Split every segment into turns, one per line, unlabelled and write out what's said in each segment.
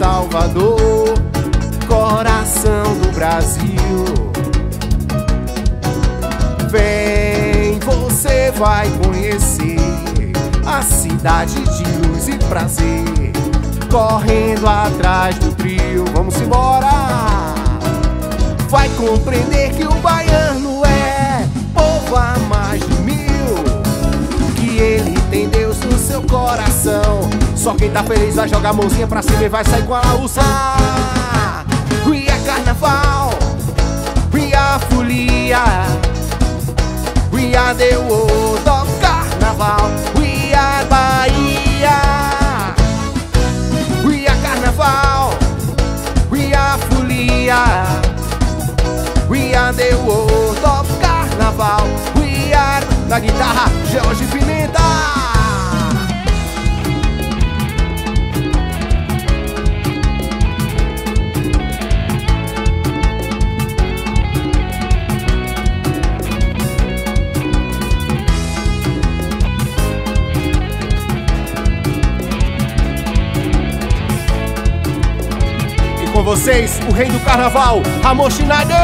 Salvador, coração do Brasil. Vem, você vai conhecer a cidade de luz e prazer. Correndo atrás do trio, vamos embora. Vai compreender que o baiano é povo a mais de mil. Que ele tem Deus no seu coração só quem tá feliz vai jogar a mãozinha pra cima e vai sair com a laúça. We are carnaval, we are folia. We are the world of carnaval. We are Bahia. We are carnaval. We are folia. We are the world of carnaval. We are na guitarra Jorge com vocês, o rei do carnaval, Ramon Schneider.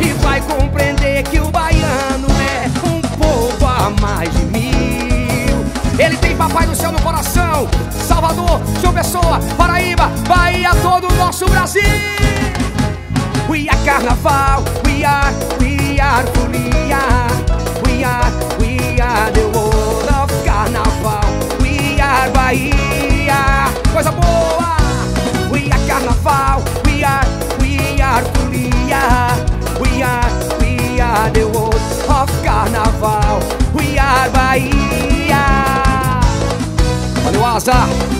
E vai compreender que o baiano é um povo a mais de mil. Ele tem Papai do Céu no coração. Salvador, João Pessoa, Paraíba, Bahia, todo o nosso Brasil. We are carnaval, we are, we are folia. Carnaval, we are, we are folia. We are, we are the world of carnaval. We are Bahia. Valeu, Asa!